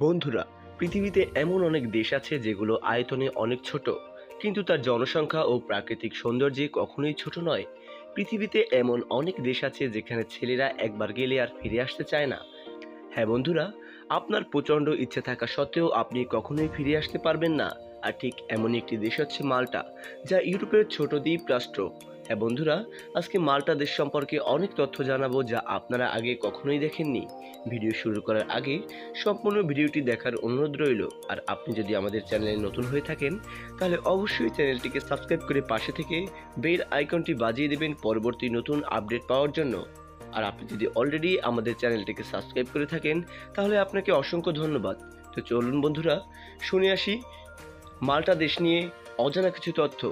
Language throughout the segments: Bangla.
বন্ধুরা, পৃথিবীতে এমন অনেক দেশ আছে যেগুলো আয়তনে অনেক ছোট, কিন্তু তার জনসংখ্যা ও প্রাকৃতিক সৌন্দর্যে কখনোই ছোট নয়। পৃথিবীতে এমন অনেক দেশ আছে যেখানে ছেলেরা একবার গেলে আর ফিরে আসতে চায় না। হ্যাঁ বন্ধুরা, আপনার প্রচণ্ড ইচ্ছে থাকা সত্ত্বেও আপনি কখনোই ফিরে আসতে পারবেন না। আর ঠিক এমন একটি দেশ হচ্ছে মাল্টা, যা ইউরোপের ছোট দ্বীপ রাষ্ট্র। হ্যাঁ বন্ধুরা, আজকে মাল্টা দেশ সম্পর্কে অনেক তথ্য জানাব যা আপনারা আগে কখনোই দেখেননি। ভিডিও শুরু করার আগে সম্পূর্ণ ভিডিওটি দেখার অনুরোধ রইল। আর আপনি যদি আমাদের চ্যানেলে নতুন হয়ে থাকেন, তাহলে অবশ্যই চ্যানেলটিকে সাবস্ক্রাইব করে পাশে থেকে বেল আইকনটি বাজিয়ে দেবেন পরবর্তী নতুন আপডেট পাওয়ার জন্য। আর আপনি যদি অলরেডি আমাদের চ্যানেলটিকে সাবস্ক্রাইব করে থাকেন, তাহলে আপনাকে অসংখ্য ধন্যবাদ। তো চলুন বন্ধুরা, শুনে আসি মাল্টা দেশ নিয়ে অজানা কিছু তথ্য।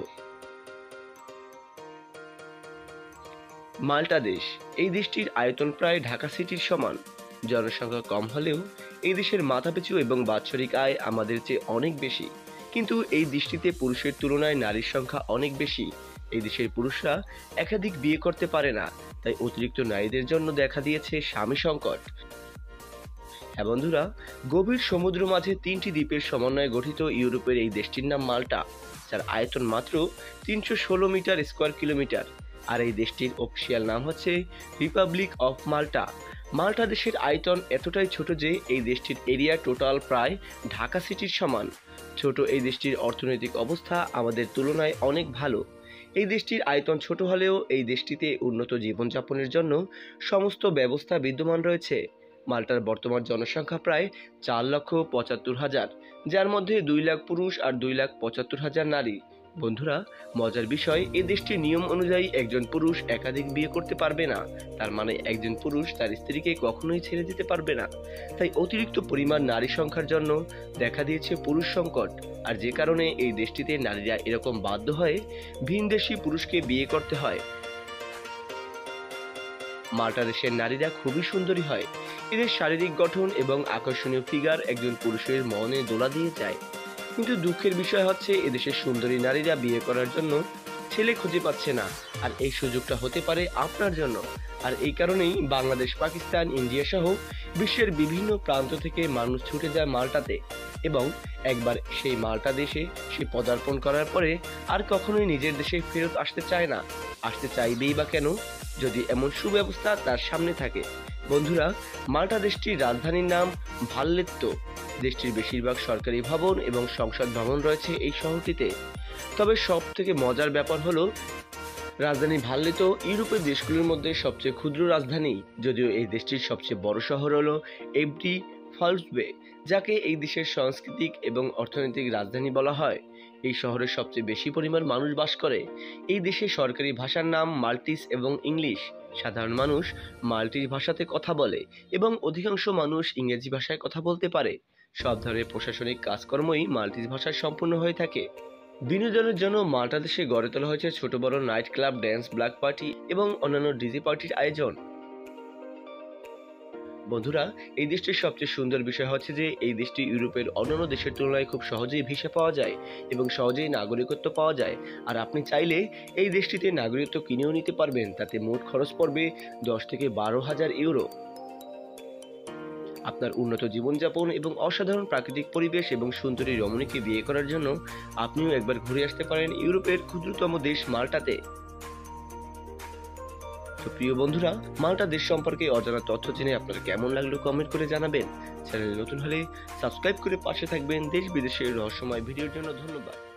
মাল্টা দেশ, এই দেশটির আয়তন প্রায় ঢাকা সিটির সমান। জনসংখ্যা কম হলেও এই দেশের মাথাপিছু এবং বাৎসরিক আয় আমাদের চেয়ে অনেক বেশি। কিন্তু এই দেশটিতে পুরুষের তুলনায় নারীর সংখ্যা অনেক বেশি। এই দেশের পুরুষরা একাধিক বিয়ে করতে পারে না, তাই অতিরিক্ত নারীদের জন্য দেখা দিয়েছে স্বামী সংকট। হ্যাঁ বন্ধুরা, গভীর সমুদ্র মাঝে তিনটি দ্বীপের সমন্বয়ে গঠিত ইউরোপের এই দেশটির নাম মাল্টা, যার আয়তন মাত্র তিনশো ষোলো মিটার স্কোয়ার কিলোমিটার। আর এই দেশটির অফিসিয়াল নাম হচ্ছে রিপাবলিক অফ মাল্টা মাল্টা দেশের আয়তন এতটাই ছোট যে এই দেশটির এরিয়া টোটাল প্রায় ঢাকা সিটির সমান। ছোট এই দেশটির অর্থনৈতিক অবস্থা আমাদের তুলনায় অনেক ভালো। এই দেশটির আয়তন ছোট হলেও এই দেশটিতে উন্নত জীবনযাপনের জন্য সমস্ত ব্যবস্থা বিদ্যমান রয়েছে। মাল্টার বর্তমান জনসংখ্যা প্রায় চার লক্ষ পঁচাত্তর হাজার, যার মধ্যে দুই লাখ পুরুষ আর দুই লাখ পঁচাত্তর হাজার নারী। বন্ধুরা, মজার বিষয় এ দেশটির নিয়ম অনুযায়ী একজন পুরুষ একাধিক বিয়ে করতে পারবে না। তার মানে একজন পুরুষ তার স্ত্রীকে কখনোই ছেড়ে দিতে পারবে না। তাই অতিরিক্ত পরিমাণ নারী সংখ্যার জন্য দেখা দিয়েছে পুরুষ সংকট। আর যে কারণে এই দেশটিতে নারীরা এরকম বাধ্য হয়ে ভিনদেশি পুরুষকে বিয়ে করতে হয়। মাল্টা দেশের নারীরা খুবই সুন্দরী হয়। এদের শারীরিক গঠন এবং আকর্ষণীয় ফিগার একজন পুরুষের মনে দোলা দিয়ে যায়। কিন্তু দুঃখের বিষয় হচ্ছে, এদেশের সুন্দরী নারীরা বিয়ে করার জন্য ছেলে খুঁজে পাচ্ছে না। আর এই সুযোগটা হতে পারে আপনার জন্য। আর এই কারণেই বাংলাদেশ, পাকিস্তান, ইন্ডিয়া সহ বিশ্বের বিভিন্ন প্রান্ত থেকে মানুষ ছুটে যায় মাল্টাতে। এবং একবার সেই মাল্টা দেশে সে পদার্পণ করার পরে আর কখনোই নিজের দেশে ফেরত আসতে চায় না। আসতে চাইবেই বা কেন? যদি এমন সুব্যবস্থা তার সামনে থাকে। বন্ধুরা, মাল্টা দেশটির রাজধানীর নাম ভাল্লেত্তো দেশটির বেশিরভাগ সরকারি ভবন এবং সংসদ ভবন রয়েছে এই শহরটিতে। তবে সব থেকে মজার ব্যাপার হলো, রাজধানী ভাল্লেতো ইউরোপের দেশগুলির মধ্যে সবচেয়ে ক্ষুদ্র রাজধানী। যদিও এই দেশটির সবচেয়ে বড় শহর হলো এফডি ফলসবে, যাকে এই দেশের সাংস্কৃতিক এবং অর্থনৈতিক রাজধানী বলা হয়। এই শহরে সবচেয়ে বেশি পরিমাণ মানুষ বাস করে। এই দেশে সরকারি ভাষার নাম মাল্টিস এবং ইংলিশ। সাধারণ মানুষ মাল্টিস ভাষাতে কথা বলে এবং অধিকাংশ মানুষ ইংরেজি ভাষায় কথা বলতে পারে। সব ধরনের প্রশাসনিক কাজকর্মই মাল্টিস ভাষায় সম্পূর্ণ হয়ে থাকে। বিনোদনের জন্য মাল্টা দেশে গড়ে তোলা হয়েছে ছোট বড় night club, dance, black party এবং অন্যান্য ডিজি পার্টির আয়োজন। বন্ধুরা, এই দেশটির সবচেয়ে সুন্দর বিষয় হচ্ছে যে, এই দেশটি ইউরোপের অন্যান্য দেশের তুলনায় খুব সহজেই ভিসা পাওয়া যায় এবং সহজেই নাগরিকত্ব পাওয়া যায়। আর আপনি চাইলে এই দেশটিতে নাগরিকত্ব কিনেও নিতে পারবেন, তাতে মোট খরচ পড়বে দশ থেকে বারো হাজার ইউরো। আপনার উন্নত জীবনযাপন এবং অসাধারণ প্রাকৃতিক পরিবেশ এবং সুন্দরী রমণীকে বিয়ে করার জন্য আপনিও একবার ঘুরে আসতে পারেন ইউরোপের ক্ষুদ্রতম দেশ মাল্টাতে। তো প্রিয় বন্ধুরা, মাল্টা দেশ সম্পর্কে অজানা তথ্য জেনে আপনার কেমন লাগল কমেন্ট করে জানাবেন। চ্যানেল নতুন হলে সাবস্ক্রাইব করে পাশে থাকবেন। দেশ বিদেশের রহস্যময় ভিডিওর জন্য ধন্যবাদ।